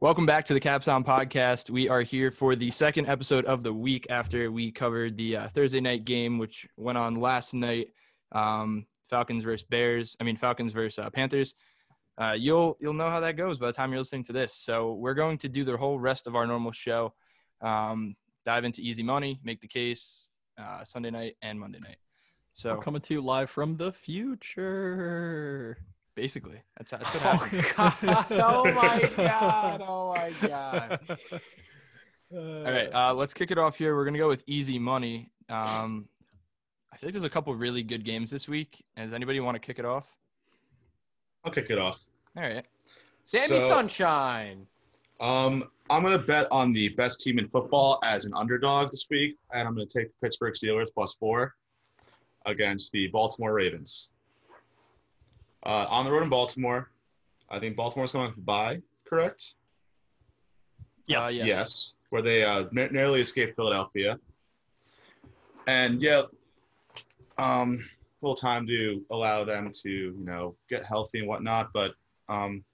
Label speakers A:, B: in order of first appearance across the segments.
A: Welcome back to the capsON podcast. We are here for the second episode of the week after we covered the uh, Thursday night game, which went on last night. Um, Falcons versus Bears. I mean Falcons versus uh, Panthers. Uh, you'll you'll know how that goes by the time you're listening to this. So we're going to do the whole rest of our normal show, um, dive into easy money, make the case, uh, Sunday night and Monday night. So
B: coming to you live from the future.
A: Basically, that's, that's what happened.
C: oh my god! Oh my god!
A: All right, uh, let's kick it off here. We're gonna go with easy money. Um, I feel like there's a couple really good games this week. Does anybody want to kick it off?
D: I'll kick it off.
A: All right.
C: Sammy
D: So-
C: Sunshine.
D: Um, I'm gonna bet on the best team in football as an underdog this week, and I'm gonna take the Pittsburgh Steelers plus four against the Baltimore Ravens. Uh, on the road in Baltimore, I think Baltimore's going to buy, correct?
B: Yeah.
A: Uh, yes.
D: Yes, where they uh, na- narrowly escaped Philadelphia. And yeah, um, full time to allow them to you know get healthy and whatnot. But um,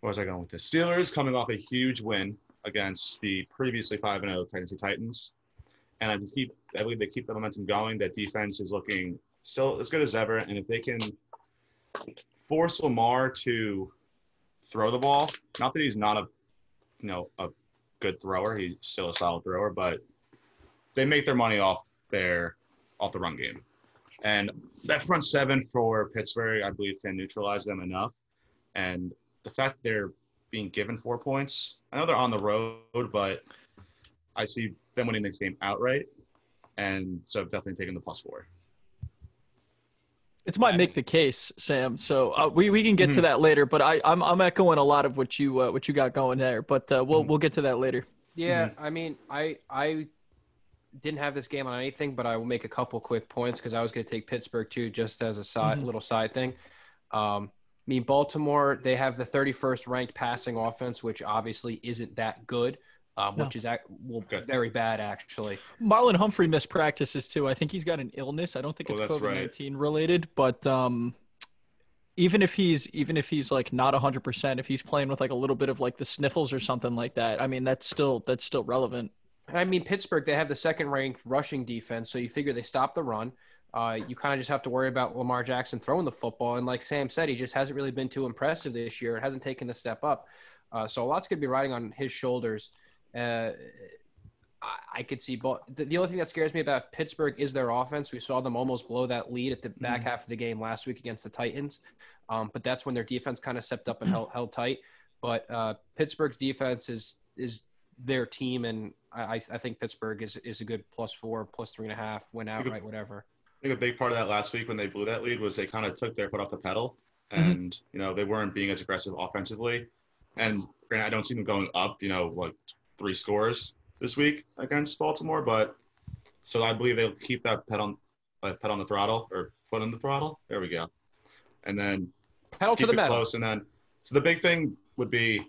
D: where was I going with this? Steelers coming off a huge win against the previously five and zero Tennessee Titans, and I just keep I believe they keep the momentum going. That defense is looking still as good as ever, and if they can force Lamar to throw the ball, not that he's not a you know a good thrower. He's still a solid thrower, but they make their money off their off the run game. And that front seven for Pittsburgh, I believe, can neutralize them enough. And the fact they're being given four points, I know they're on the road, but I see them winning this game outright. And so I've definitely taken the plus four.
B: It's my make the case, Sam. So uh, we, we can get to
D: Mhm.
B: that later, but I I'm I'm echoing a lot of what you uh, what you got going there. But uh, we'll
D: Mhm.
B: we'll get to that later.
C: Yeah, I mean, I I didn't have this game on anything, but I will make a couple quick points because I was going to take Pittsburgh too, just as a side
B: Mhm.
C: little side thing. Um, I mean, Baltimore they have the 31st ranked passing offense, which obviously isn't that good, um,
B: No.
C: which is ac- well,
D: Good.
C: very bad actually.
B: Marlon Humphrey missed practices too. I think he's got an illness. I don't think
D: Oh,
B: it's
D: that's
B: COVID
D: right.
B: nineteen related, but um, even if he's even if he's like not hundred percent, if he's playing with like a little bit of like the sniffles or something like that, I mean that's still that's still relevant.
C: And I mean, Pittsburgh, they have the second ranked rushing defense. So you figure they stop the run. Uh, you kind of just have to worry about Lamar Jackson throwing the football. And like Sam said, he just hasn't really been too impressive this year. It hasn't taken the step up. Uh, so a lot's going to be riding on his shoulders. Uh, I, could see, but the, the only thing that scares me about Pittsburgh is their offense. We saw them almost blow that lead at the back half of the game last week against the Titans. Um, but that's when their defense kind of stepped up and held, held tight. But uh, Pittsburgh's defense is is their team, and I, I think Pittsburgh is is a good plus four, plus three and a half, win outright, whatever.
D: I think a big part of that last week when they blew that lead was they kind of took their foot off the pedal
B: Mhm.
D: and, you know, they weren't being as aggressive offensively. And granted, I don't see them going up, you know, like three scores this week against Baltimore, but so I believe they'll keep that pet on, uh, pet on the throttle or foot on the throttle. There we go. And then
C: Pedal to
D: keep
C: the
D: it
C: metal.
D: close. And then, so the big thing would be,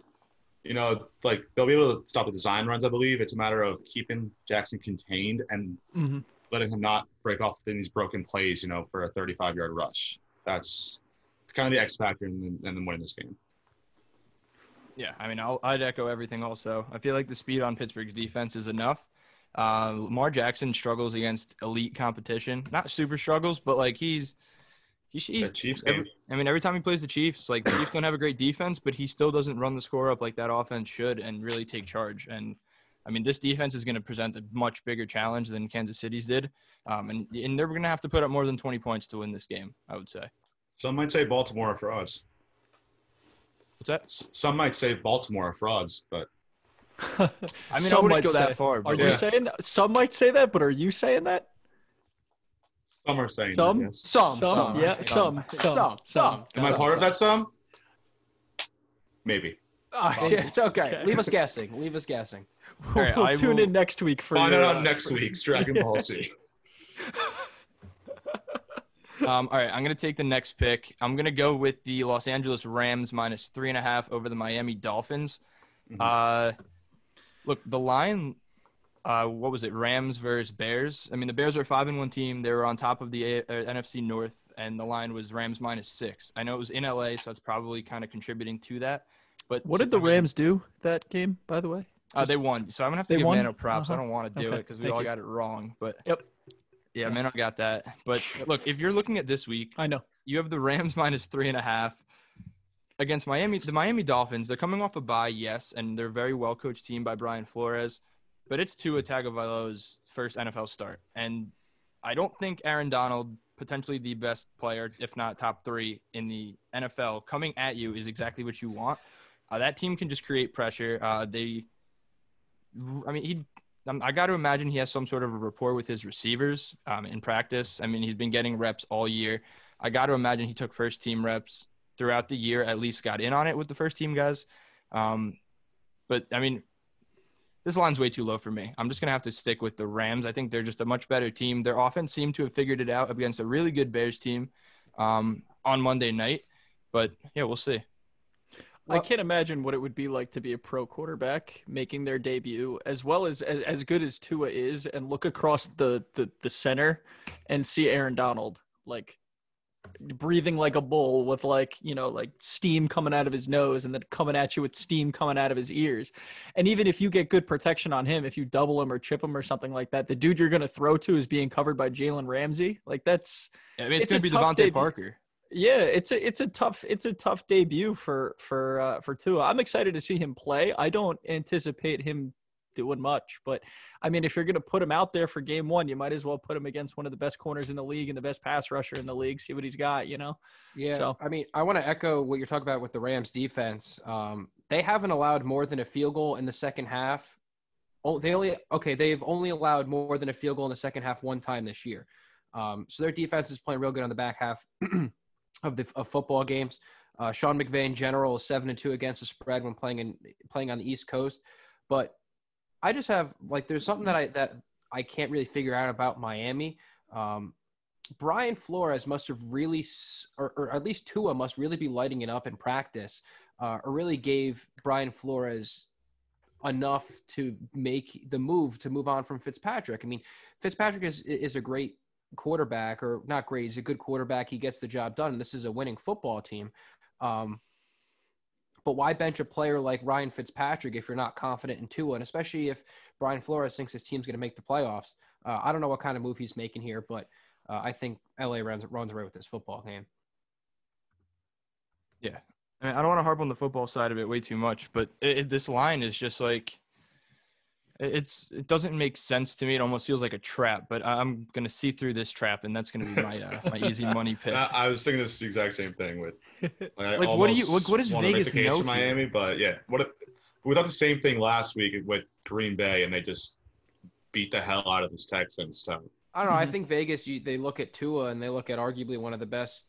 D: you know, like they'll be able to stop the design runs. I believe it's a matter of keeping Jackson contained and
B: Mm-hmm.
D: letting him not break off in these broken plays, you know, for a 35 yard rush. That's kind of the X factor in, in them winning this game.
A: Yeah, I mean, I'll, I'd echo everything. Also, I feel like the speed on Pittsburgh's defense is enough. Uh, Lamar Jackson struggles against elite competition. Not super struggles, but like he's he's, he's
D: Chiefs game.
A: every, I mean, every time he plays the Chiefs, like the Chiefs don't have a great defense, but he still doesn't run the score up like that offense should and really take charge. And I mean, this defense is going to present a much bigger challenge than Kansas City's did, um, and and they're going to have to put up more than 20 points to win this game. I would say.
D: Some might say Baltimore for frauds.
A: What's that?
D: S- Some might say Baltimore are frauds, but
A: I mean, I wouldn't
B: might
A: go that
B: say-
A: far.
B: Are
A: But
B: you saying that? Some might say that, but are you saying that?
D: some are saying
B: Some?
D: that, yes.
C: Some,
B: Some,
C: some,
B: yeah,
C: some,
B: some, some,
C: some, some.
D: Am I
B: some,
D: part of that some? Maybe.
C: Oh, it's okay.
B: Okay.
C: Leave us guessing. Leave us guessing.
A: All right,
B: we'll
A: I
B: tune
A: will-
B: in next week for
D: Find
B: your,
D: out
B: uh,
D: on next
B: for-
D: week's Dragon Ball Z.
A: Um, all right, I'm going to take the next pick. I'm going to go with the Los Angeles Rams minus three and a half over the Miami Dolphins.
D: Mhm.
A: Uh, look, the line, uh, what was it? Rams versus Bears. I mean, the Bears are a five and one team. They were on top of the A- uh, NFC North, and the line was Rams minus six. I know it was in LA, so it's probably kind of contributing to that. But
B: What did the
A: I mean,
B: Rams do that game, by the way?
A: Uh, they won, so I'm gonna have to
B: They
A: give
B: won?
A: Mano props. I
B: Uh-huh.
A: don't want to do
B: Okay,
A: it because we
B: thank
A: all
B: you.
A: got it wrong. But
B: Yep.
A: Yeah,
B: Yeah.
A: I got that. But look, if you're looking at this week,
B: I know.
A: you have the Rams minus three and a half against Miami. The Miami Dolphins, they're coming off a bye, yes, and they're a very well coached team by Brian Flores, but it's Tua Tagovailoa's first NFL start, and I don't think Aaron Donald, potentially the best player, if not top three in the NFL, coming at you is exactly what you want. Uh, that team can just create pressure. Uh, they, I mean, he. Um, I got to imagine he has some sort of a rapport with his receivers um, in practice. I mean, he's been getting reps all year. I got to imagine he took first team reps throughout the year, at least got in on it with the first team guys. Um, but I mean, this line's way too low for me. I'm just going to have to stick with the Rams. I think they're just a much better team. Their offense seemed to have figured it out against a really good Bears team um, on Monday night. But yeah, we'll see.
B: I
C: uh,
B: can't imagine what it would be like to be a pro quarterback making their debut, as well as as, as good as Tua is, and look across the, the the center and see Aaron Donald like breathing like a bull with like you know like steam coming out of his nose and then coming at you with steam coming out of his ears and even if you get good protection on him if you double him or chip him or something like that the dude you're going to throw to is being covered by jalen ramsey like that's
A: I mean, it's,
B: It's
A: going to be
B: tough
A: Devontae. Parker.
B: Yeah, it's a it's a tough it's a tough debut for for uh, for Tua. I'm excited to see him play. I don't anticipate him doing much, but I mean, if you're going to put him out there for game one, you might as well put him against one of the best corners in the league and the best pass rusher in the league. See what he's got, you know.
C: Yeah,
B: So-
C: I mean, I want to echo what you're talking about with the Rams defense. Um, they haven't allowed more than a field goal in the second half. Oh, they only okay. They've only allowed more than a field goal in the second half one time this year. Um, so their defense is playing real good on the back half of the of football games. Uh, Sean McVay in general is seven and two against the spread when playing in playing on the East Coast. But I just have like there's something that I that I can't really figure out about Miami. Um, Brian Flores must have really, or, or at least Tua must really be lighting it up in practice, uh, or really gave Brian Flores enough to make the move to move on from Fitzpatrick. I mean, Fitzpatrick is is a great quarterback, or not great. He's a good quarterback. He gets the job done, and this is a winning football team. Um, but why bench a player like Ryan Fitzpatrick if you're not confident in Tua, and especially if Brian Flores thinks his team's going to make the playoffs? Uh, I don't know what kind of move he's making here, but uh, I think LA runs runs away with this football game.
A: Yeah. I mean, I don't want to harp on the football side of it way too much, but it, it- this line is just like it's it doesn't make sense to me. It almost feels like a trap, but I- I'm gonna see through this trap, and that's gonna be my uh, my easy money pick.
D: I, I was thinking this exact same thing with. Like,
A: Like, what do you- like, what is does
D: wanna make
A: Vegas
D: the
A: know
D: for? Miami, but yeah, what if, we thought the same thing last week with Green Bay, and they just beat the hell out of this Texans. So
C: I don't know. I
B: Mhm.
C: think Vegas, you, they look at Tua and they look at arguably one of the best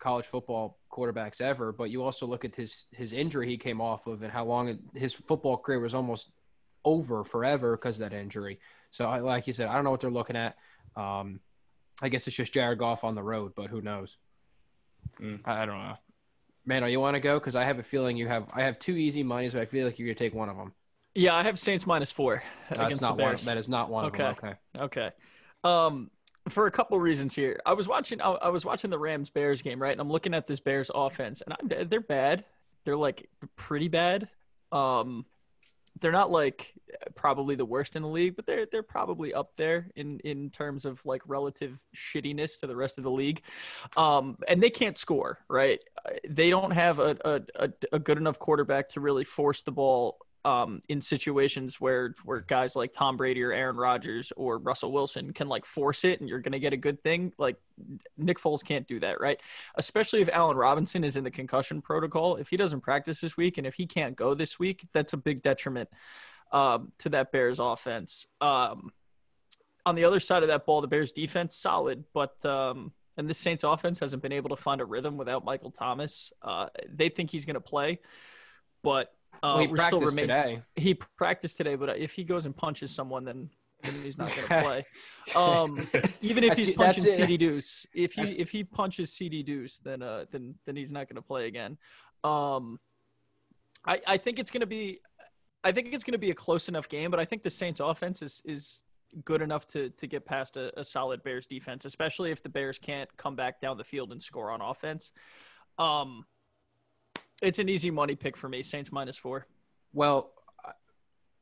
C: college football quarterbacks ever. But you also look at his his injury he came off of and how long his football career was almost over forever because of that injury. So, I, like you said, I don't know what they're looking at. Um, I guess it's just Jared Goff on the road, but who knows?
A: I I don't know. man.
C: Mano, you want to go? Because I have a feeling you have. I have two easy monies, but I feel like you're gonna take one of them.
B: Yeah, I have Saints minus four
C: That's
B: against
C: not
B: the
C: one.
B: Bears.
C: That is not one
B: Okay.
C: of them. Okay.
B: Okay. Um, for a couple reasons here, I was watching. I, I was watching the Rams Bears game, right? And I'm looking at this Bears offense, and I'm, they're bad. They're like pretty bad. Um, they're not like probably the worst in the league, but they're they're probably up there in in terms of like relative shittiness to the rest of the league. Um, and they can't score, right? They don't have a a, a, a good enough quarterback to really force the ball um, in situations where where guys like Tom Brady or Aaron Rodgers or Russell Wilson can like force it and you're going to get a good thing. Like Nick Foles can't do that, right? Especially if Allen Robinson is in the concussion protocol. If he doesn't practice this week and if he can't go this week, that's a big detriment um, to that Bears offense. Um, on the other side of that ball, the Bears defense solid, but um, and this Saints offense hasn't been able to find a rhythm without Michael Thomas. Uh, they think he's going to play, but uh,
C: Well, he
B: we're still
C: practiced
B: remains.
C: today.
B: He practiced today, but if he goes and punches someone, then, then he's not going to play. Um, even if he's punching. CD Deuce, if he
C: That's-
B: if he punches CD Deuce, then uh then then he's not going to play again. Um, I I think it's going to be, I think it's going to be a close enough game, but I think the Saints offense is is good enough to to get past a, a solid Bears defense, especially if the Bears can't come back down the field and score on offense. Um, It's an easy money pick for me. Saints minus four.
C: Well,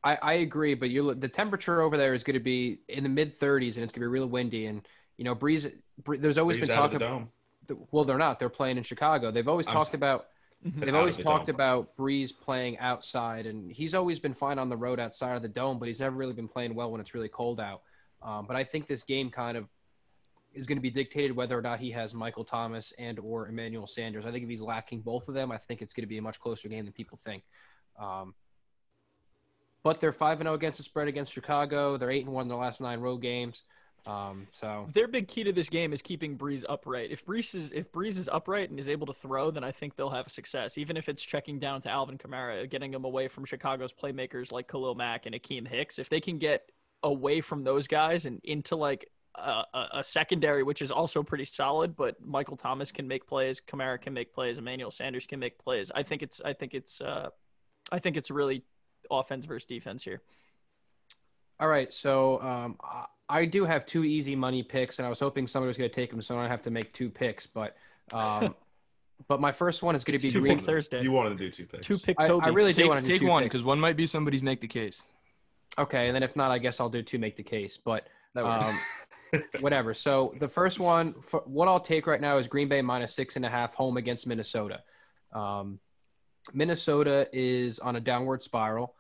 C: I, I agree, but you the temperature over there is going to be in the mid 30s, and it's going to be really windy. And you know, breeze. Bree, there's always
D: Brees
C: been
D: out
C: talk about.
D: dome.
C: Well, they're not. They're playing in Chicago. They've always
D: I'm
C: talked
D: s-
C: about. They've always
D: the
C: talked
D: dome.
C: about Brees playing outside, and he's always been fine on the road outside of the dome, but he's never really been playing well when it's really cold out. Um, but I think this game kind of is going to be dictated whether or not he has Michael Thomas and or Emmanuel Sanders. I think if he's lacking both of them, I think it's going to be a much closer game than people think. Um, but they're five and zero against the spread against Chicago. They're eight and one in their last nine road games. Um, so
B: Their big key to this game is keeping Brees upright. If Brees is if Brees is upright and is able to throw, then I think they'll have a success. Even if it's checking down to Alvin Kamara, getting him away from Chicago's playmakers like Khalil Mack and Akeem Hicks. If they can get away from those guys and into like a, a, a secondary, which is also pretty solid, but Michael Thomas can make plays, Kamara can make plays, Emmanuel Sanders can make plays. I think it's I think it's uh, I think it's really offense versus defense here.
C: All right, so um, I- I do have two easy money picks, and I was hoping somebody was going to take them, so I don't have to make two picks. But um, but my first one is going to be
B: Two
C: Green.
B: pick Thursday.
A: You wanted to do two picks.
B: Two pick
C: I,
B: Toby.
C: I really do want to do
A: take
C: two
A: one because one might be somebody's make the case.
C: Okay, and then if not, I guess I'll do two. Make the case, but
A: That works.
C: Um, whatever. So the first one, for, what I'll take right now is Green Bay minus six and a half home against Minnesota. Um, Minnesota is on a downward spiral.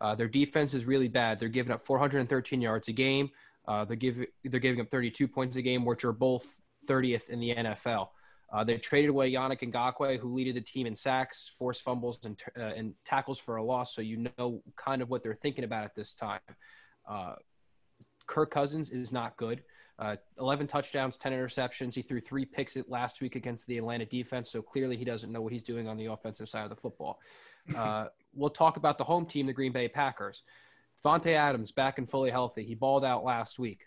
C: Uh, their defense is really bad. They're giving up 413 yards a game. Uh, they're giving they're giving up 32 points a game, which are both 30th in the NFL. Uh, they traded away Yannick Ngakoue, who leaded the team in sacks, forced fumbles, and, uh, and tackles for a loss. So you know kind of what they're thinking about at this time. Kirk Cousins is not good. Uh, 11 touchdowns, 10 interceptions. He threw three picks it last week against the Atlanta defense. So clearly he doesn't know what he's doing on the offensive side of the football. Uh, we'll talk about the home team, the Green Bay Packers. Davante Adams back and fully healthy. He balled out last week.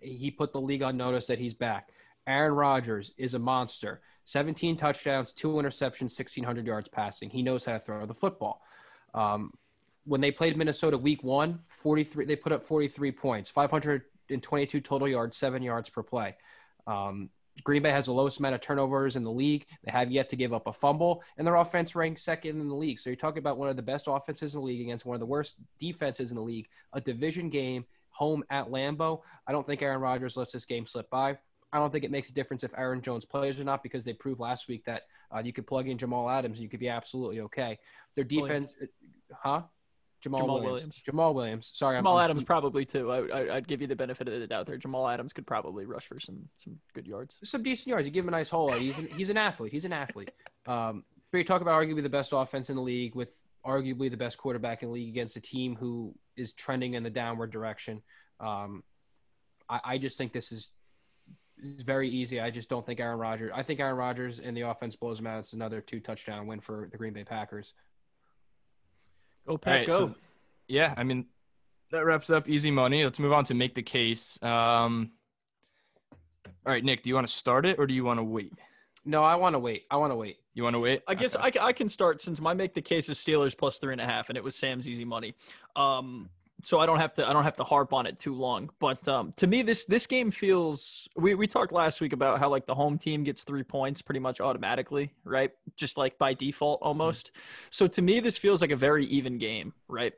C: He put the league on notice that he's back. Aaron Rodgers is a monster. 17 touchdowns, two interceptions, 1,600 yards passing. He knows how to throw the football. Um, when they played Minnesota week one, 43, they put up 43 points, 522 total yards, seven yards per play. Um, Green Bay has the lowest amount of turnovers in the league. They have yet to give up a fumble, and their offense ranks second in the league. So you're talking about one of the best offenses in the league against one of the worst defenses in the league. A division game, home at Lambeau. I don't think Aaron Rodgers lets this game slip by. I don't think it makes a difference if Aaron Jones plays or not because they proved last week that uh, you could plug in Jamal Adams and you could be absolutely okay. Their defense, huh? Jamal,
B: Jamaal
C: Williams.
B: Williams.
C: Jamaal Williams. Sorry,
B: Jamal
C: I'm,
B: Adams probably too. I, I, I'd give you the benefit of the doubt there. Jamal Adams could probably rush for some some good yards.
C: some decent yards. You give him a nice hole. He's an, he's an athlete. He's an athlete. Um, but you talk about arguably the best offense in the league with arguably the best quarterback in the league against a team who is trending in the downward direction. Um, I, I just think this is is very easy. I just don't think Aaron Rodgers. I think Aaron Rodgers and the offense blows him out. It's another two touchdown win for the Green Bay Packers.
B: Go Pack,
A: right,
B: go.
A: so yeah, I mean that wraps up easy money. Let's move on to make the case. Um, all right, Nick, do you want to start it or do you want to wait?
C: No, I want to wait. I want to wait.
A: You want to wait?
B: I guess
A: Okay.
B: I, I can start since my make the case is Steelers plus three and a half, and it was Sam's easy money. Um, so I don't have to I don't have to harp on it too long. But um, to me, this this game feels. We we talked last week about how like the home team gets three points pretty much automatically, right? Just like by default almost. So to me, this feels like a very even game, right?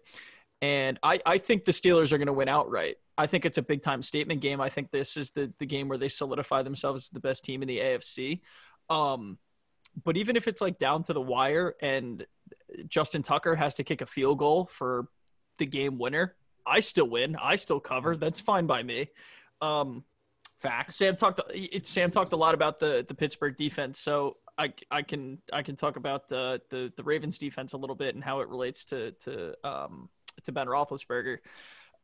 B: And I I think the Steelers are going to win outright. I think it's a big time statement game. I think this is the the game where they solidify themselves as the best team in the AFC. Um, but even if it's like down to the wire and Justin Tucker has to kick a field goal for the game winner, I still win. I still cover. That's fine by me. Um,
C: Facts.
B: Sam talked. It, Sam talked a lot about the the Pittsburgh defense, so I I can I can talk about the the, the Ravens defense a little bit and how it relates to to um to Ben Roethlisberger.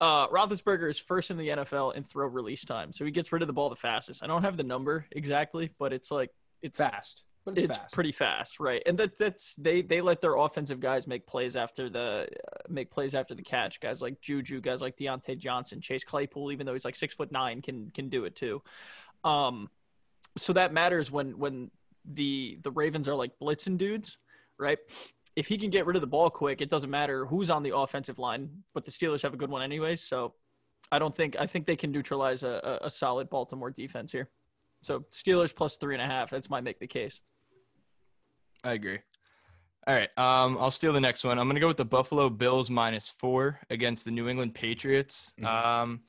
B: Uh, Roethlisberger is first in the NFL in throw release time, so he gets rid of the ball the fastest. I don't have the number exactly, but it's like it's
C: Fast. But it's,
B: it's
C: fast.
B: pretty fast, right? And that that's they they let their offensive guys make plays after the uh, make plays after the catch. Guys like Juju, guys like Diontae Johnson, Chase Claypool, even though he's like six foot nine, can can do it too. Um, so that matters when when the the Ravens are like blitzing dudes, right? If he can get rid of the ball quick, it doesn't matter who's on the offensive line. But the Steelers have a good one anyways, so I don't think I think they can neutralize a, a, a solid Baltimore defense here. So Steelers plus three and a half. That's my make the case.
A: I agree. All right. Um, I'll steal the next one. I'm gonna go with the Buffalo Bills minus four against the New England Patriots.
C: Mhm.
A: Um,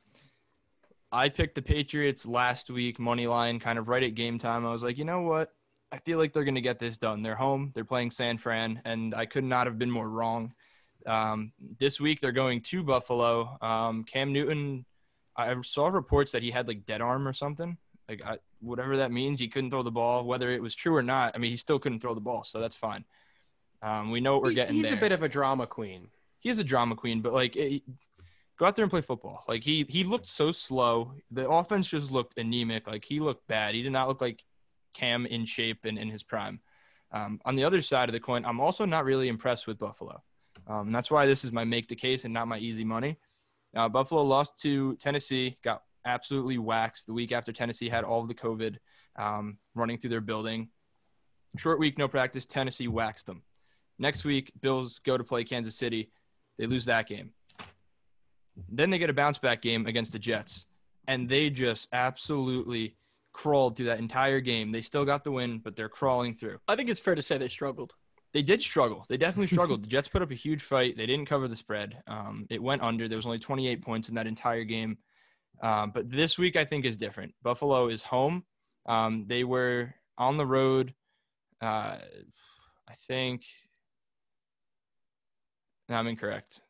A: I picked the Patriots last week money line, kind of right at game time. I was like, you know what? I feel like they're gonna get this done. They're home. They're playing San Fran, and I could not have been more wrong. Um, this week they're going to Buffalo. Um, Cam Newton. I saw reports that he had like dead arm or something. Like I, whatever that means, he couldn't throw the ball. Whether it was true or not, I mean, he still couldn't throw the ball, so that's fine. Um, we know what we're
C: He-
A: getting
C: He's
A: there.
C: a bit of a drama queen.
A: He's a drama queen, but like, it, go out there and play football. Like he he looked so slow. The offense just looked anemic. Like he looked bad. He did not look like Cam in shape and in his prime. Um, on the other side of the coin, I'm also not really impressed with Buffalo. Um, that's why this is my make the case and not my easy money. Uh, Buffalo lost to Tennessee, got absolutely waxed the week after Tennessee had all of the COVID um, running through their building. Short week, no practice. Tennessee waxed them. Next week, Bills go to play Kansas City. They lose that game. Then they get a bounce back game against the Jets, and they just absolutely crawled through that entire game. They still got the win, but they're crawling through.
B: I think it's fair to say they struggled.
A: They did struggle. They definitely struggled. the Jets put up a huge fight. They didn't cover the spread. Um, it went under. There was only 28 points in that entire game. Um, but this week, I think, is different. Buffalo is home. Um, they were on the road. Uh, I think. No, I'm incorrect.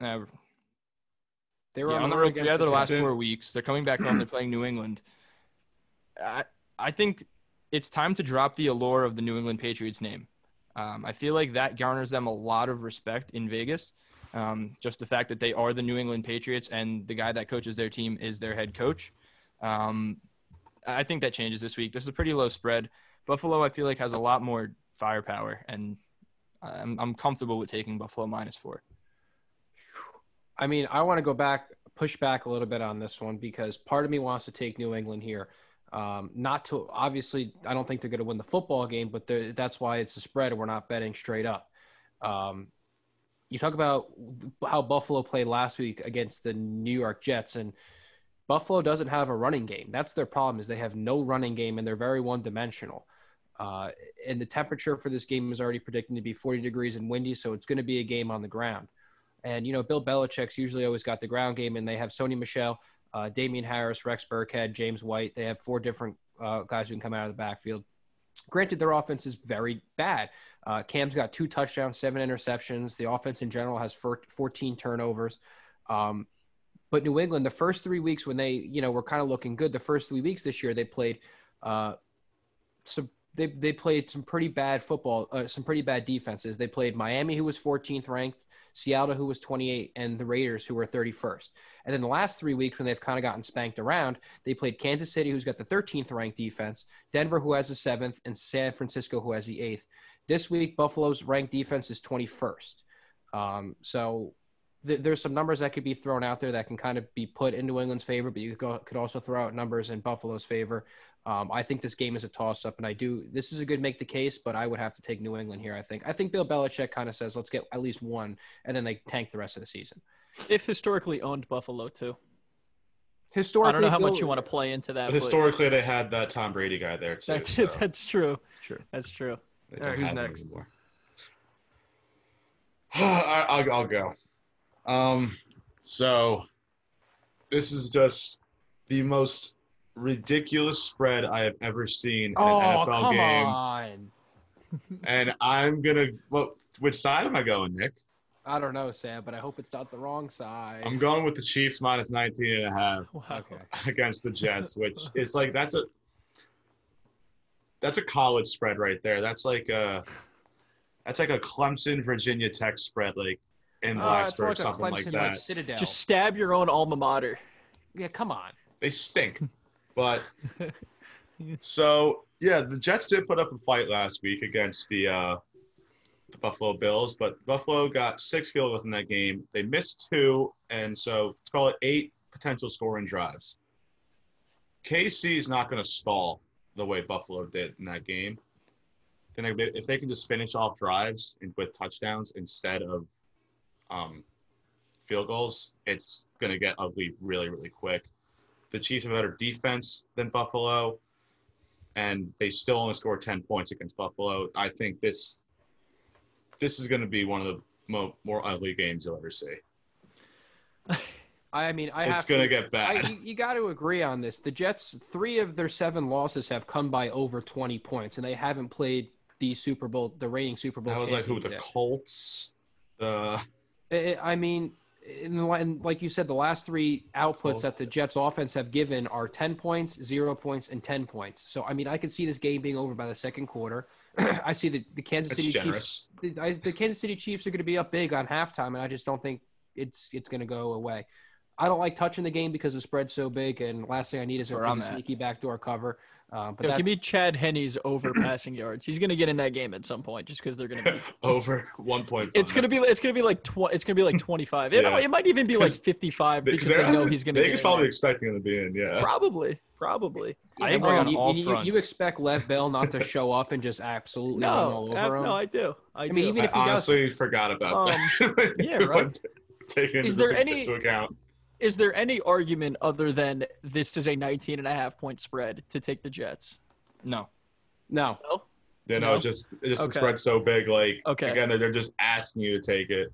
A: Uh,
C: They were
A: yeah,
C: on,
A: the
C: road
A: road
C: against
A: three out of the last four weeks. They're coming back home. They're playing New England. I I think it's time to drop the allure of the New England Patriots name. Um, I feel like that garners them a lot of respect in Vegas. Um, just the fact that they are the New England Patriots and the guy that coaches their team is their head coach. Um, I think that changes this week. This is a pretty low spread. Buffalo, I feel like, has a lot more firepower, and I'm, I'm comfortable with taking Buffalo minus four.
C: I mean, I want to go back, push back a little bit on this one because part of me wants to take New England here. Um, not to obviously, I don't think they're going to win the football game, but that's why it's a spread. and We're not betting straight up. Um, you talk about how Buffalo played last week against the New York Jets, and Buffalo doesn't have a running game. That's their problem is they have no running game and they're very one dimensional. Uh, and the temperature for this game is already predicting to be 40 degrees and windy, so it's going to be a game on the ground. And you know, Bill Belichick's usually always got the ground game, and they have Sony Michel, uh, Damien Harris, Rex Burkhead, James White. They have four different uh, guys who can come out of the backfield. Granted, their offense is very bad. Uh, Cam's got two touchdowns, seven interceptions. The offense in general has 14 turnovers. Um, but New England, the first three weeks when they, you know, were kind of looking good, the first three weeks this year, they played uh, some they they played some pretty bad football, uh, some pretty bad defenses. They played Miami, who was 14th ranked, Seattle, who was 28, and the Raiders, who were 31st. And then the last three weeks, when they've kind of gotten spanked around, they played Kansas City, who's got the 13th ranked defense, Denver, who has the seventh, and San Francisco, who has the eighth. This week, Buffalo's ranked defense is 21st. Um, so th- there's some numbers that could be thrown out there that can kind of be put in New England's favor, but you could, go, could also throw out numbers in Buffalo's favor. Um, I think this game is a toss up, and I do. This is a good make the case, but I would have to take New England here. I think. I think Bill Belichick kind of says, "Let's get at least one," and then they tank the rest of the season.
B: If historically owned Buffalo too.
C: Historically,
B: I don't know how much you want to play into that.
D: But
B: but
D: historically, they had that Tom Brady guy there too.
B: that's,
D: so
B: that's true.
A: It's true.
B: That's true.
A: All right, who's next?
D: I- I'll, I'll go. Um, so this is just the most ridiculous spread I have ever seen in
C: Oh,
D: an NFL
C: come
D: game,
C: on!
D: and I'm gonna. Well, which side am I going, Nick?
C: I don't know, Sam, but I hope it's not the wrong side.
D: I'm going with the Chiefs minus 19 and a half.
B: Wow.
C: okay.
D: against the Jets, which is like that's a that's a college spread right there. That's like a that's like a Clemson Virginia Tech spread, like in
C: Uh, it's more
D: Blacksburg,
C: like a
D: something
C: Clemson,
D: like
C: like
D: that.
C: Citadel.
B: Just stab your own alma mater.
C: yeah, come on.
D: They stink, but so yeah, the Jets did put up a fight last week against the uh, the Buffalo Bills, but Buffalo got six field goals in that game. They missed two, and so let's call it eight potential scoring drives. KC is not going to stall the way Buffalo did in that game. Then if they- can just finish off drives and with touchdowns instead of um, field goals, it's going to get ugly really, really quick. The Chiefs have a better defense than Buffalo, and they still only scored 10 points against Buffalo. I think this this is going to be one of the mo- more ugly games you'll ever see.
C: I mean, I
D: it's going to get bad.
C: I, you, got to agree on this. The Jets, three of their seven losses have come by over 20 points, and they haven't played the Super Bowl, the reigning Super Bowl.
D: I was like, who? The
C: yet.
D: Colts. The
C: I- I mean, in the, and like you said, the last three outputs that the Jets offense have given are 10 points, zero points, and 10 points. So, I mean, I could see this game being over by the second quarter. I see the, the Kansas City Chiefs.
D: generous.
C: The, I, the Kansas City Chiefs are going to be up big on halftime, and I just don't think it's it's going to go away. I don't like touching the game because the spread's so big, and last thing I need is a,
A: Where
C: is
A: I'm
C: a
A: at.
C: sneaky backdoor cover. Um, but
B: Yo, give me Chad Henne's over passing yards. He's gonna get in that game at some point, just because they're gonna be.
D: Over one point.
B: It's gonna be. It's gonna be like. Tw- it's gonna be like twenty five. It,
D: Yeah.
B: it might even be like fifty five
D: because
B: because they know he's gonna.
D: Vegas
B: get in
D: probably expecting him to be in. Yeah.
B: Probably. Probably.
A: I agree
C: oh,
A: on
C: you,
A: all
C: you, you-
A: fronts.
C: You expect Lev Bell not to show up and just absolutely run all
B: No,
C: over
B: ab-
C: him?
B: no, I do. I,
C: mean,
B: do.
C: even
D: I
C: if he does-
D: honestly forgot about that.
B: yeah, right.
D: Taking
B: Is
D: this
B: there any-
D: into account.
B: Is there any argument other than this is a 19 and a half point spread to take the Jets?
A: No.
C: no.
B: No.
D: You know,
B: No?
D: it's just it's just
B: Okay.
D: the spread's so big. Like
B: Okay.
D: again, they're, they're just asking you to take it.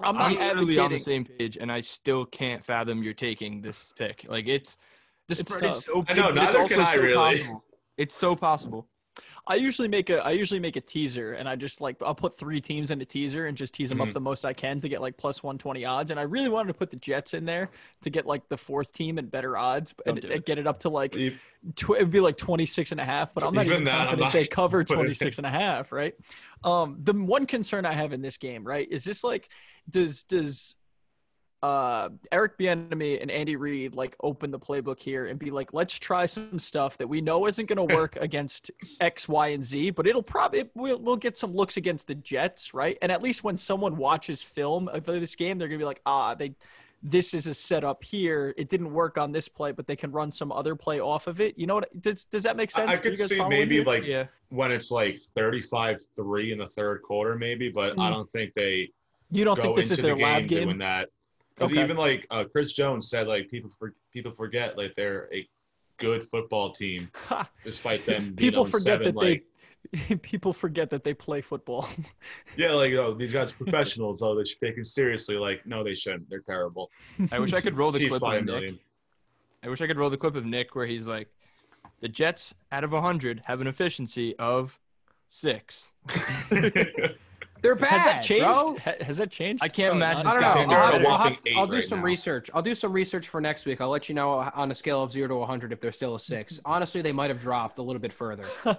B: I'm
A: I'm
B: not
A: literally on the same page, and I still can't fathom you're taking this pick. Like it's the
B: It's
A: spread
B: tough.
A: is so
D: I know, neither can I
A: so
D: really.
A: possible. It's so possible.
B: I usually make a I usually make a teaser and I just like I'll put three teams in a teaser and just tease them up
D: Mhm.
B: the most I can to get like plus 120 odds. And I really wanted to put the Jets in there to get like the fourth team and better odds and, and get it up to like tw- it'd be like 26 and a half but I'm not
D: Even
B: even,
D: that,
B: confident
D: not
B: they cover
D: putting
B: 26 and a half right? Um the one concern I have in this game right is this like does does uh Eric Bieniemy and Andy Reid like open the playbook here and be like let's try some stuff that we know isn't going to work against X Y and Z but it'll probably we'll, we'll get some looks against the Jets right and at least when someone watches film of this game they're going to be like ah they this is a setup here it didn't work on this play but they can run some other play off of it you know what does does that make sense
D: I
B: Are
D: could see maybe like
A: Yeah.
D: when it's like 35-3 in the third quarter, maybe, but I
B: Mm.
D: don't think they
B: you don't think this is their
D: the
B: lab
D: game
B: game
D: doing that. Because
B: Okay.
D: even like uh, Chris Jones said, like people for, people forget like they're a good football team despite them. being
B: people
D: 0-7,
B: forget that
D: like,
B: they people forget that they play football
D: Yeah, like oh, these guys are professionals. Oh, they should take taken seriously. Like, no, they shouldn't. They're terrible.
A: I wish I could roll the
D: Chiefs
A: clip of Nick. I wish I could roll the clip of Nick where he's like, "The Jets out of 100 have an efficiency of six.
C: They're bad,
B: has that changed
C: bro.
B: Has that changed
A: I can't
B: Probably
A: imagine.
C: I don't know. I'll,
A: had
C: have,
A: a
C: I'll, have- I'll do
D: right
C: some
D: now.
C: research. I'll do some research for next week. I'll let you know on a scale of zero to 100 if they're still a six. Honestly, they might have dropped a little bit further,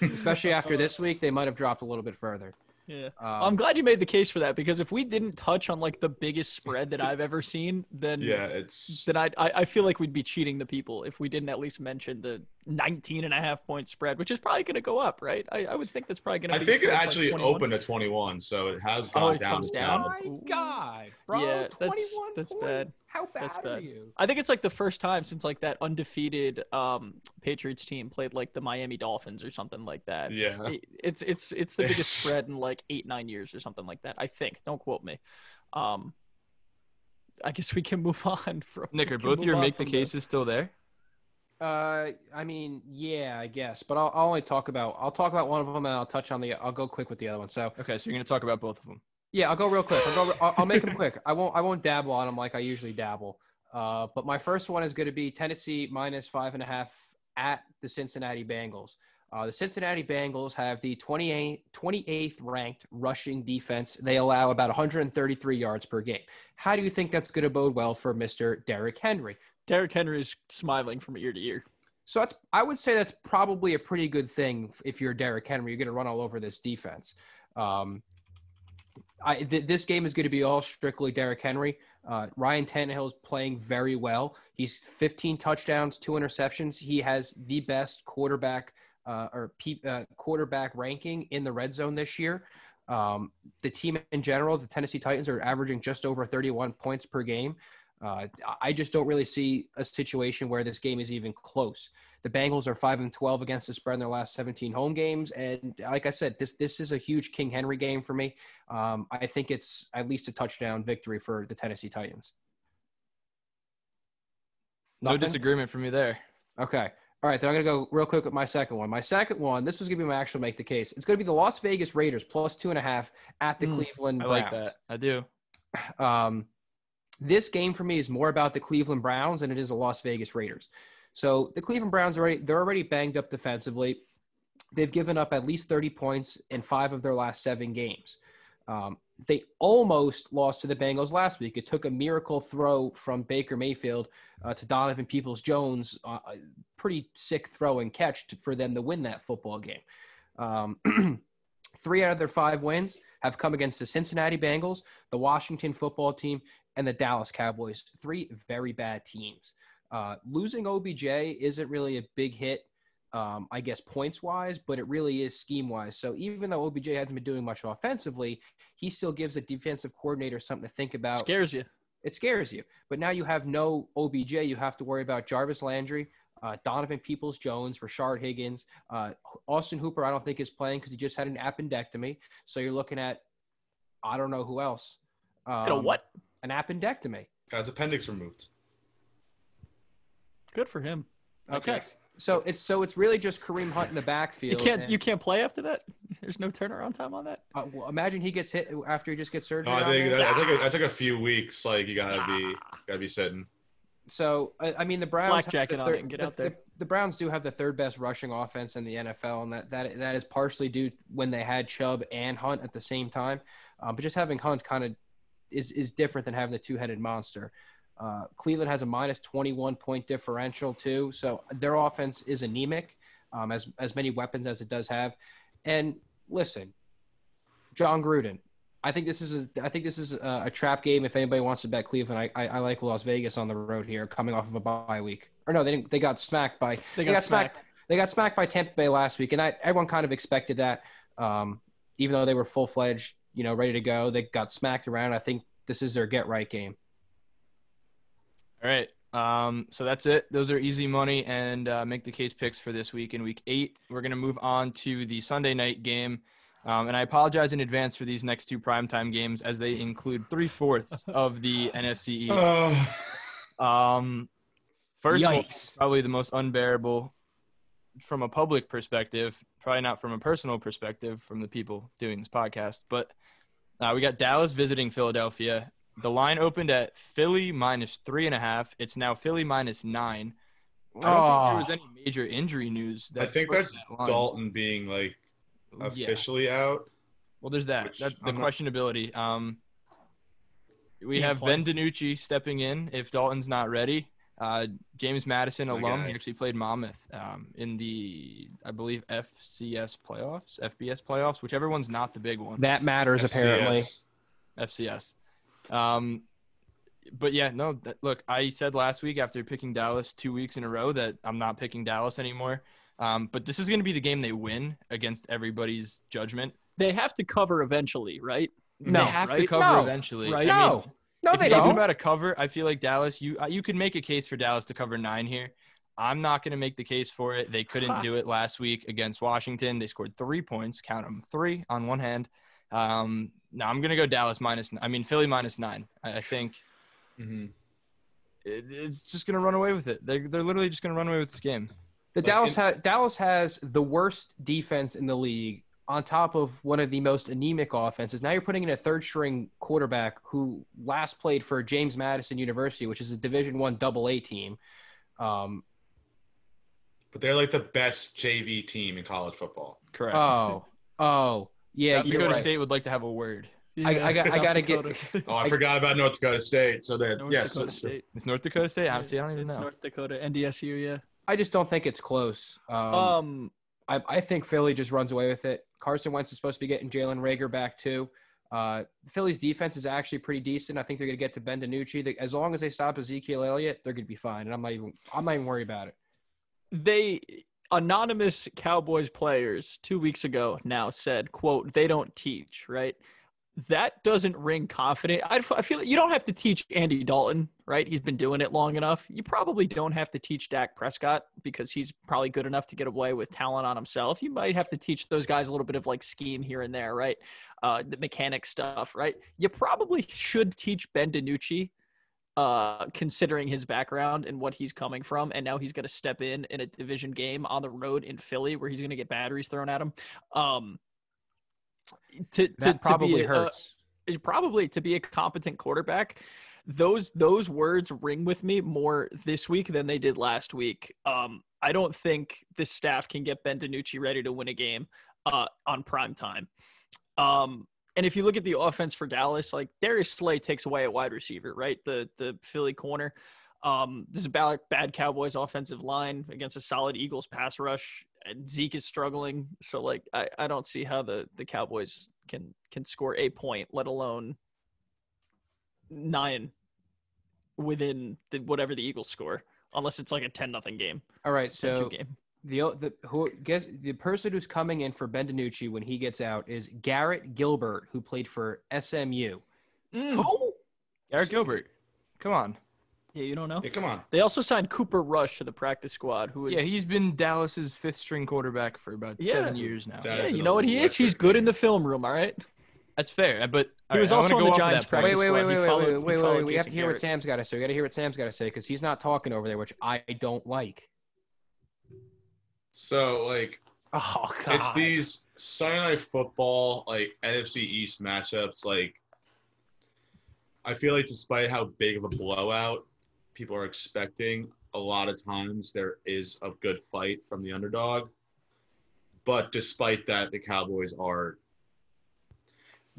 C: especially after this week. They might have dropped a little bit further.
B: yeah
C: Um,
B: I'm glad you made the case for that because if we didn't touch on like the biggest spread that I've ever seen, then
D: yeah, it's
B: then I, I I feel like we'd be cheating the people if we didn't at least mention the 19 and a half point spread, which is probably going to go up, right? I, I would think that's probably going to. Be.
D: I
B: be
D: think it
B: towards, like,
D: actually opened at 21, so it has
B: Oh,
D: gone
B: it
D: down
B: comes
D: to
B: down?
D: 10.
C: my
B: Ooh.
C: God, bro!
B: Yeah, that's-
C: 21
B: that's
C: points.
B: bad.
C: How bad
B: That's
C: are you?
B: I think it's like the first time since like that undefeated um Patriots team played like the Miami Dolphins or something like that.
D: Yeah.
B: It- It's it's it's the biggest spread in like eight nine years or something like that. I think. Don't quote me. Um, I guess we can move on from.
A: Nick,
B: we
A: are both your
B: on
A: make the
B: from
A: cases still there?
C: Uh, I mean, yeah, I guess, but I'll, I'll only talk about I'll talk about one of them and I'll touch on the I'll go quick with the other one. So
A: Okay, so you're gonna talk about both of them.
C: yeah, I'll go real quick. I'll go. I'll, I'll make them quick. I won't. I won't dabble on them like I usually dabble. Uh, but my first one is going to be Tennessee minus five and a half at the Cincinnati Bengals. Uh, the Cincinnati Bengals have the 28th, 28th ranked rushing defense. They allow about 133 yards per game. How do you think that's going to bode well for Mr. Derrick Henry?
B: Derrick Henry is smiling from ear to ear.
C: So that's I would say that's probably a pretty good thing if you're Derrick Henry. You're going to run all over this defense. Um, I, th- this game is going to be all strictly Derrick Henry. Uh, Ryan Tannehill is playing very well. He's 15 touchdowns, two interceptions. He has the best quarterback uh, or pe- uh, quarterback ranking in the red zone this year. Um, the team in general, the Tennessee Titans, are averaging just over 31 points per game. Uh, I just don't really see a situation where this game is even close. The Bengals are five and 12 against the spread in their last 17 home games, and like I said, this this is a huge King Henry game for me. Um, I think it's at least a touchdown victory for the Tennessee Titans.
A: No disagreement from me there.
C: Okay. All right, then I'm gonna go real quick with my second one. My second one, this was gonna be my actual make the case. It's gonna be the Las Vegas Raiders plus two and a half at the
B: Mm,
C: Cleveland
A: I like that. I do.
C: Um, this game for me is more about the Cleveland Browns than it is the Las Vegas Raiders. So the Cleveland Browns are already they're already banged up defensively. They've given up at least 30 points in five of their last seven games. Um, they almost lost to the Bengals last week. It took a miracle throw from Baker Mayfield uh, to Donovan Peoples Jones, uh, a pretty sick throw and catch to, for them to win that football game. Um, three out of their five wins have come against the Cincinnati Bengals, the Washington football team, and the Dallas Cowboys. Three very bad teams. Uh, losing OBJ isn't really a big hit, um, I guess, points wise, but it really is scheme wise. So even though OBJ hasn't been doing much offensively, he still gives a defensive coordinator something to think about.
B: Scares you.
C: It scares you. But now you have no OBJ. You have to worry about Jarvis Landry, uh, Donovan Peoples Jones, Rashard Higgins, uh, Austin Hooper. I don't think is playing because he just had an appendectomy. So you're looking at, I don't know who else. Um,
B: You know what?
C: An appendectomy.
D: Got his appendix removed.
B: Good for him.
C: Okay. So it's so it's really just Kareem Hunt in the backfield.
B: You can't
C: and-
B: you can't play after that. There's no turnaround time on that.
C: uh, well, imagine he gets hit after he just gets surgery.
D: No, I think
C: there.
D: that, I think I took a few weeks. Like you gotta be gotta be sitting.
C: So I, I mean, the Browns.
B: Flak
C: have
B: jacket
C: the
B: on
C: third-
B: it and get
C: the,
B: out there.
C: The, the Browns do have the third best rushing offense in the NFL, and that that that is partially due when they had Chubb and Hunt at the same time. Um, but just having Hunt kind of is is different than having the two headed monster. Uh, Cleveland has a minus 21 point differential too, so their offense is anemic, um, as as many weapons as it does have. And listen, Jon Gruden, I think this is a, I think this is a, a trap game. If anybody wants to bet Cleveland, I, I, I like Las Vegas on the road here, coming off of a bye week. Or no, they didn't. They got smacked by
B: They got,
C: smacked.
B: smacked.
C: They got smacked by Tampa Bay last week, and I, everyone kind of expected that. Um, even though they were full fledged, you know, ready to go, they got smacked around. I think this is their get right game.
A: All right. Um, so that's it. Those are easy money and uh, make the case picks for this week in week eight. We're going to move on to the Sunday night game. Um, and I apologize in advance for these next two primetime games as they include three fourths of the NFC East.
D: Uh,
A: Um, first one, probably the most unbearable from a public perspective, probably not from a personal perspective from the people doing this podcast. But uh, we got Dallas visiting Philadelphia. The line opened at Philly minus three and a half. It's now Philly minus nine. I don't think there
C: Oh.
A: was any major injury news. That
D: I think that's
A: that.
D: Dalton being like
A: Yeah.
D: officially out.
A: Well, there's that.
D: Which
A: That's the
D: I'm not-
A: questionability. Um, we
B: He
A: have
B: play.
A: Ben DiNucci stepping in if Dalton's not ready. Uh, James Madison,
D: That's
A: alum, he actually played Monmouth um, in the, I believe, FCS playoffs, FBS playoffs, whichever one's not the big one.
C: That matters apparently.
D: FCS.
A: FCS. Um, but yeah, no. That, look, I said last week after picking Dallas two weeks in a row that I'm not picking Dallas anymore. Um, but this is going to be the game they win against everybody's judgment.
B: They have to cover eventually, right?
C: No,
A: they have to cover
C: No.
A: eventually.
B: Right.
A: I mean,
C: No, no,
A: if
C: they
A: you're talking
C: don't.
A: about a cover, I feel like Dallas. You uh, you could make a case for Dallas to cover nine here. I'm not going to make the case for it. They couldn't do it last week against Washington. They scored three points. Count them, three on one hand. Um, no, I'm going to go Dallas minus. I mean Philly minus nine. I, I think
D: Mhm.
A: it, it's just going to run away with it. They're they're literally just going to run away with this game.
C: The
D: Like,
C: Dallas
D: in-
C: ha- Dallas has the worst defense in the league on top of one of the most anemic offenses. Now you're putting in a third string quarterback who last played for James Madison University, which is a Division One Double A team. Um,
D: But they're like the best JV team in college football.
A: Correct.
C: oh, oh, yeah,
A: South
C: you're
A: Dakota
C: right.
A: State would like to have a word.
C: I- I got- I gotta get-
D: Oh, I,
C: I-
D: forgot about North Dakota State. So that
B: North
D: yes,
B: Dakota
D: so-
B: State.
A: It's North Dakota State. Honestly, I don't even
B: It's
A: know.
B: North Dakota, NDSU, yeah.
C: I just don't think it's close. Um,
B: Um,
C: I, I think Philly just runs away with it. Carson Wentz is supposed to be getting Jalen Reagor back too. Uh, Philly's defense is actually pretty decent. I think they're going to get to Ben DiNucci. They, as long as they stop Ezekiel Elliott, they're going to be fine. And I'm not even I'm not even worried about it.
B: they anonymous Cowboys players two weeks ago now said, "quote They don't teach." Right. That doesn't ring confident. I, I feel like you don't have to teach Andy Dalton, right? He's been doing it long enough. You probably don't have to teach Dak Prescott because he's probably good enough to get away with talent on himself. You might have to teach those guys a little bit of like scheme here and there, right? Uh, the mechanic stuff, right? You probably should teach Ben DiNucci uh, considering his background and what he's coming from, and now he's going to step in in a division game on the road in Philly where he's going to get batteries thrown at him. Um, to, to,
C: That probably
B: to be
C: hurts.
B: uh, probably to be a competent quarterback. Those those words ring with me more this week than they did last week. Um, I don't think this staff can get Ben DiNucci ready to win a game uh, on prime time. Um, and if you look at the offense for Dallas, like Darius Slay takes away a wide receiver, right? The the Philly corner. Um, this is bad Cowboys offensive line against a solid Eagles pass rush. And Zeke is struggling, so like I, I don't see how the the Cowboys can can score a point, let alone nine within the, whatever the Eagles score, unless it's like a ten nothing game,
C: All right, so
B: game.
C: the the who guess the person who's coming in for Ben DiNucci when he gets out is Garrett Gilbert, who played for SMU.
B: Mm.
A: Eric Gilbert. Come on.
B: Yeah, you don't know.
D: Yeah, come on.
B: They also signed Cooper Rush to the practice squad, who is
A: Yeah, he's been Dallas's fifth string quarterback for about
B: Yeah.
A: seven years now.
D: That
B: yeah, you know what he is. He's good in the film room. All right.
A: That's fair, uh, but
B: He was
A: all right,
B: also
A: I
B: on
A: wanna
B: the
A: go off of
B: Giants
A: that
B: practice
C: Wait,
A: point.
C: wait,
B: squad.
C: wait, wait,
B: followed-
C: wait, wait, wait, wait. We have to
B: Jason
C: hear what Sam's got to say. We got to hear what Sam's got to say because he's not talking over there, which I don't like.
D: So like
C: Oh God!
D: it's these Sunday night football like NFC East matchups. Like I feel like despite how big of a blowout people are expecting, a lot of times there is a good fight from the underdog. But despite that, the Cowboys are.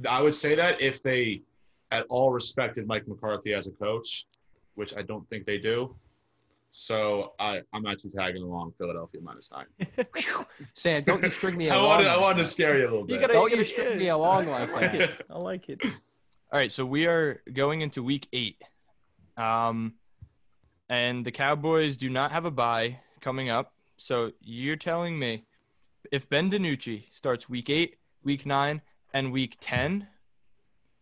D: I would say that if they at all respected Mike McCarthy as a coach, which I don't think they do. So I, I'm actually tagging along Philadelphia minus nine.
C: Sam, don't you string me
D: I
C: along?
D: wanted, I wanted to scare you a little bit.
B: You gotta,
C: Don't
B: you
C: you
B: gotta-
C: string me
B: yeah,
C: along
B: I
C: like
B: like it. I like it.
A: All right, so we are going into week eight. Um, and the Cowboys do not have a bye coming up. So you're telling me if Ben DiNucci starts week eight, week nine, and week 10,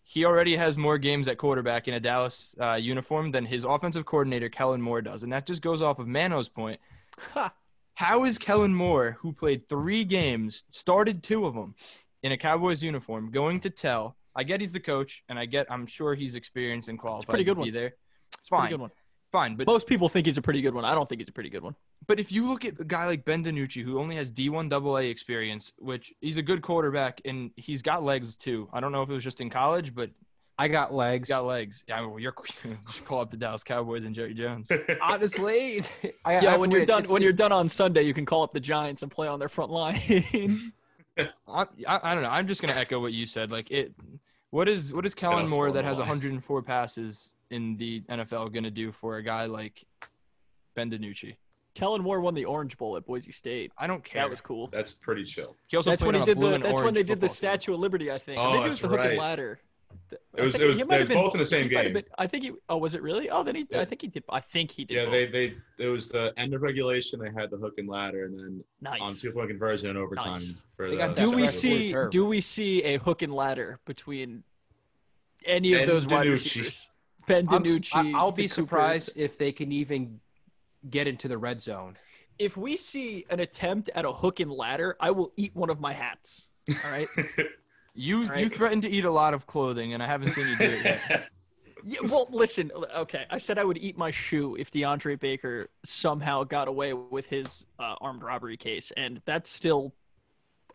A: he already has more games at quarterback in a Dallas uh, uniform than his offensive coordinator, Kellen Moore, does. And that just goes off of Mano's point. How is Kellen Moore, who played three games, started two of them in a Cowboys uniform, going to tell? I get he's the coach, and I get I'm sure he's experienced and qualified It's
B: pretty good
A: to be
B: one.
A: there.
B: It's a pretty
A: Fine,
B: good one.
A: Fine, but
B: Most people think he's a pretty good one. I don't think he's a pretty good one.
A: but if you look at a guy like Ben DiNucci, who only has D1 AA experience, which he's a good quarterback and he's got legs too. I don't know if it was just in college, but
C: I got legs.
A: he's got legs. Yeah, well, you're call up the Dallas Cowboys and Jerry Jones.
C: Honestly, I, I
B: Yeah,
C: have
B: when
C: to
B: you're
C: wait.
B: done
C: It's-
B: when you're done on Sunday, you can call up the Giants and play on their front line.
A: I, I, I don't know. I'm just gonna echo what you said. Like it, what is what is Kellen Moore that has 104 passes in the NFL gonna do for a guy like Ben DiNucci?
B: Kellen Moore won the Orange Bowl at Boise State.
A: I don't care.
B: That was cool.
D: That's pretty chill.
A: He also
B: That's when he did the. That's when they did the
A: football team.
B: Statue of Liberty. I think. I
D: Oh,
B: think it was
D: that's
B: the hook and ladder.
D: It was it was they
B: might
D: were
B: have been-
D: both in the same
B: he might have
D: game.
B: been- I think he. Oh, was it really? Oh, then he. I think he did. I think he did.
D: Yeah,
B: both.
D: they they it was the end of regulation. They had the hook and ladder, and then
B: nice.
D: on two point conversion and overtime
B: Nice.
D: for
C: They
D: the.
B: do we see? Do we see a hook and ladder between any of
D: Ben
B: those wide
D: DiNucci.
B: receivers? Ben
C: I'm s-
B: DiNucci.
C: I, will
B: to
C: be
B: Cooper.
C: surprised if they can even get into the red zone.
B: if we see an attempt at a hook and ladder. I will eat one of my hats. All right.
A: You you
B: Right.
A: threatened to eat a lot of clothing, and I haven't seen you do it yet.
B: Yeah, well, listen. Okay, I said I would eat my shoe if DeAndre Baker somehow got away with his uh, armed robbery case, and that's still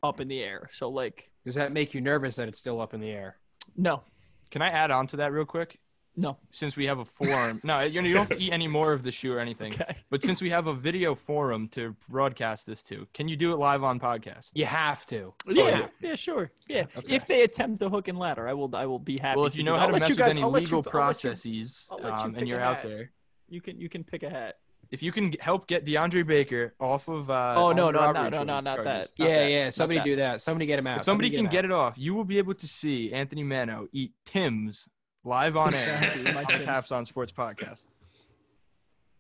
B: up in the air. So, like,
C: Does that make you nervous that it's still up in the air?
B: no,
A: Can I add on to that real quick?
B: No.
A: Since we have a forum, no, you you don't have to eat any more of the shoe or anything.
B: Okay.
A: But since we have a video forum to broadcast this to, can you do it live on podcast?
C: You have to.
B: Yeah,
A: yeah.
B: yeah, sure. Yeah.
A: Okay.
B: If they attempt the hook and ladder, I will. I will be happy.
A: Well, if you know how to mess
B: you
A: with
B: guys-
A: any
B: I'll
A: legal
B: you- I'll you-
A: processes,
B: I'll let you
A: um, and you're out there,
B: You can. You can pick a hat.
A: if you can help get DeAndre Baker off of, uh,
B: oh no,
A: armed
B: no, no, no, no,
A: charges-
B: not that. Not
C: yeah,
B: that,
C: yeah. Somebody
B: that.
C: do that. Somebody get him out.
A: If somebody can
C: him
A: get it off, you will be able to see Anthony Mano eat Tim's live on air
B: Dude, my
A: on the capsON Sports podcast.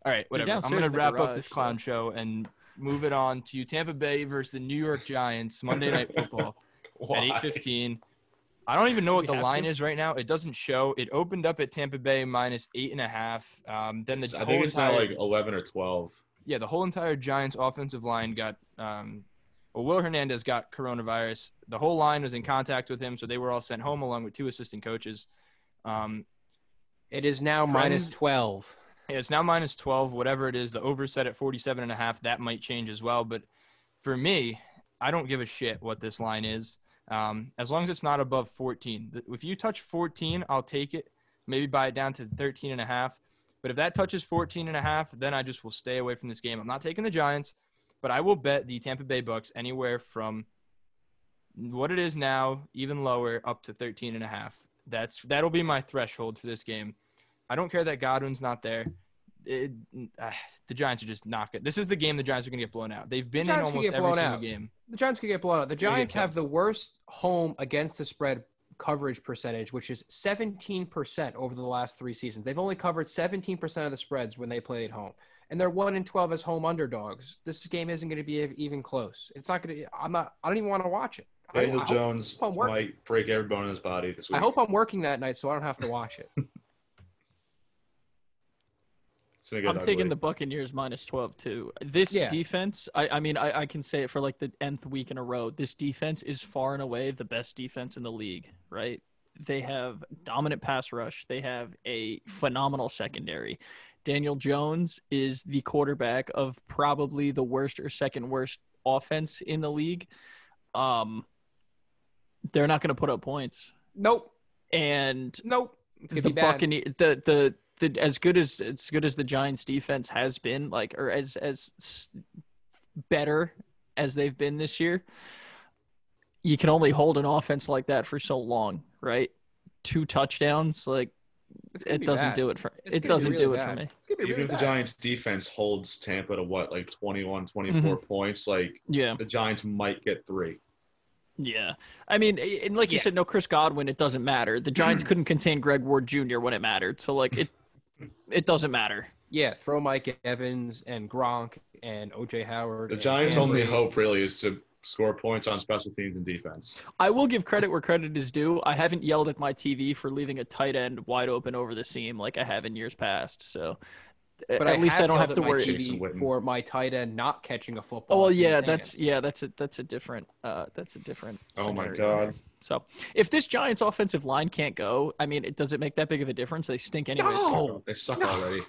A: All right, whatever. I'm going to
B: in the
A: wrap up
B: garage,
A: this
B: so-
A: clown show and move it on to Tampa Bay versus the New York Giants Monday Night Football at 8:15. I don't even know what
B: We
A: the line
B: to?
A: is right now. It doesn't show. It opened up at Tampa Bay minus eight and a half. Um, then the
D: It's- I think it's now like eleven or twelve.
A: yeah, the whole entire Giants offensive line got um well, Will Hernandez got coronavirus. The whole line was in contact with him, so they were all sent home along with two assistant coaches. Um,
C: It is now minus 12.
A: Yeah, it's now minus 12, whatever it is. The over set at 47 and a half. That might change as well. But for me, I don't give a shit what this line is. Um, as long as it's not above 14. If you touch 14, I'll take it. Maybe buy it down to 13 and a half. But if that touches 14 and a half, then I just will stay away from this game. I'm not taking the Giants, but I will bet the Tampa Bay Bucks anywhere from what it is now, even lower, up to 13 and a half. That's that'll be my threshold for this game. I don't care that Godwin's not there. It, ah, the Giants are just not good. This is the game the Giants are going to get blown out. They've been in almost every single
C: out.
A: game.
C: The Giants could get blown out. The
A: They're gonna get
C: Giants have the worst home against the spread coverage percentage, which is 17% over the last three seasons. They've only covered 17% of the spreads when they play at home. And they're 1 in 12 as home underdogs. This game isn't going to be even close. It's not going to I'm not I don't even want to watch it. I-
D: Daniel
C: I,
D: Jones
C: hope I'm
D: might break every bone in his body this
C: I hope I'm working that night so I don't have to watch it.
D: it's gonna get
B: I'm
D: ugly.
B: taking the Buccaneers minus 12 too. This
C: Yeah.
B: defense, I, I mean, I, I can say it for like the nth week in a row. This defense is far and away the best defense in the league, right? They have dominant pass rush. They have a phenomenal secondary. Daniel Jones is the quarterback of probably the worst or second worst offense in the league. Um, they're not going to put up points,
C: nope.
B: and
C: Nope. It's
B: the
C: be bad.
B: Buccaneers, the the the as good as as good as the Giants defense has been, like or as as better as they've been this year, you can only hold an offense like that for so long, right? Two touchdowns, like it doesn't
C: bad.
B: do it for
C: It's
B: it doesn't
C: really
B: do it
C: bad.
B: for me.
C: It's gonna be
D: Even
C: really
D: if the. Giants defense holds Tampa to what, like 21, 24
C: Mm-hmm.
D: points, like
B: Yeah,
D: the Giants might get three.
B: Yeah. I mean, and like you
C: Yeah.
B: said, no Chris Godwin, it doesn't matter. The Giants mm. couldn't contain Greg Ward Jr. when it mattered, so like it it doesn't matter.
C: Yeah, throw Mike Evans and Gronk and OJ Howard.
D: The Giants'
C: Cam
D: only hope really is to score points on special teams and defense.
B: I will give credit where credit is due. I haven't yelled at my TV for leaving a tight end wide open over the seam like I have in years past. So
C: But
B: at least I don't have to worry.
C: TV
D: Jason Witten.
C: for my tight end not catching a football.
B: Oh well, yeah, that's
C: taken.
B: yeah, that's a that's a different uh that's a different.
D: Oh my God.
B: So if this Giants offensive line can't go, I mean, it does it make that big of a difference? They stink anyway.
C: No!
D: They suck
C: No.
D: already.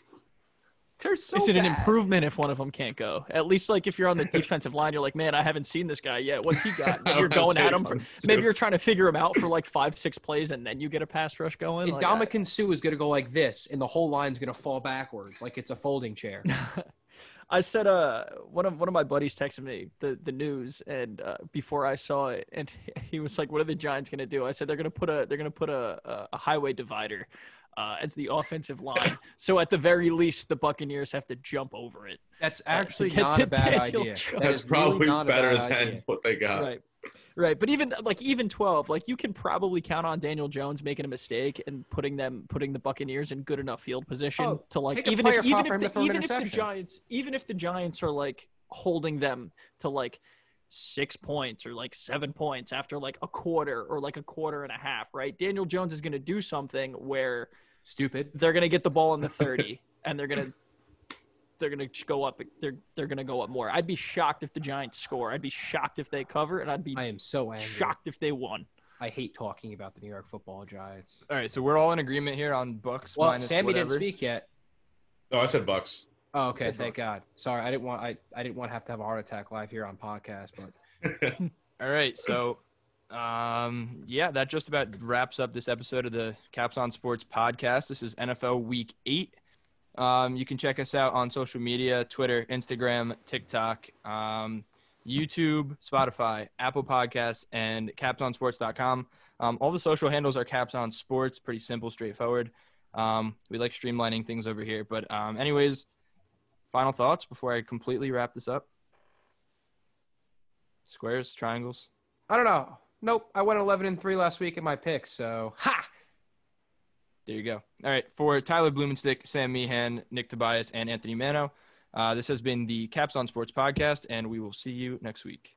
C: They're so
B: Is it an
C: bad.
B: improvement if one of them can't go? At least like if you're on the defensive line, you're like, man, I haven't seen this guy yet. What's he got? Maybe you're going at him for maybe you're trying to figure him out for like five, six plays, and then you get a pass rush going.
C: And
B: Like,
C: Ndamukong Suh is going to go like this, and the whole line's going to fall backwards like it's a folding chair.
B: I said, uh, one of one of my buddies texted me the the news, and uh, before I saw it, and he was like, "What are the Giants gonna do?" I said, "They're gonna put a they're gonna put a a, a highway divider uh, as the offensive line. so at the very least, the Buccaneers have to jump over it."
C: That's actually
B: get
C: not a bad
B: Daniel
C: idea.
B: Jones.
C: That
D: That's
C: is really
D: probably
C: not
D: better than
C: idea.
D: what they got.
B: right, right. But even like even twelve, like you can probably count on Daniel Jones making a mistake and putting them putting the Buccaneers in good enough field position
C: Oh,
B: to like even if even if the, even if the. Giants even if the Giants are like holding them to like six points or like seven points after like a quarter or like a quarter and a half, right? Daniel Jones is going to do something where
C: Stupid.
B: they're going to get the ball in the 30 and they're going to they're going to go up they're they're going to go up more. I'd be shocked if the Giants score. I'd be shocked if they cover and I'd be
C: I am so angry.
B: shocked if they won.
C: I hate talking about the New York Football Giants.
A: All right, so we're all in agreement here on Bucks
C: Well,
A: minus
C: Sammy
A: whatever.
C: didn't speak yet.
D: No, I said Bucks.
C: Oh, okay.
A: Good
C: Thank
A: Bucks.
C: God. Sorry, I didn't want I, I didn't want to have to have a heart attack live here on podcast, but
A: All right, so um, yeah, that just about wraps up this episode of the capsON Sports podcast. This is NFL Week Eight. Um, you can check us out on social media: Twitter, Instagram, TikTok, um, YouTube, Spotify, Apple Podcasts, and CapsOnSports.com. Um, all the social handles are capsON Sports. Pretty simple, straightforward. Um, we like streamlining things over here, but um, anyways, final thoughts before I completely wrap this up. Squares, triangles.
C: I don't know. Nope. I went 11 and three last week in my picks, so ha.
A: There you go. All right. For Tyler Blumenstick, Sam Meehan, Nick Tobias, and Anthony Mano, uh, this has been the capsON Sports podcast, and we will see you next week.